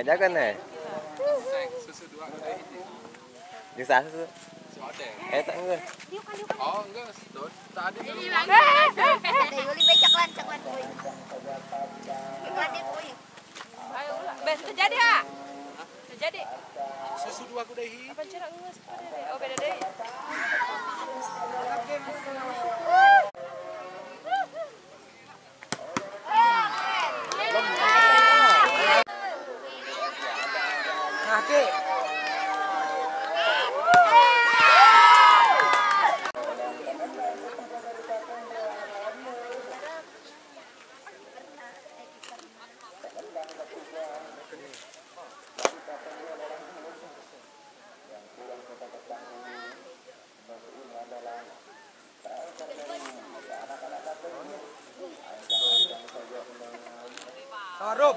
jaga nih. Susu dua. Jeung saha susu? Soda. Eta enggak. Oh enggak. Tadi kan Ada Yuli becak lan cak lan kuy. Ayo ulah. Bes terjadi ha. Terjadi. susu dua udah ini. Apa cara ngeus beda deh. Oh beda deh. Kaki. Sarup.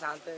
啊，对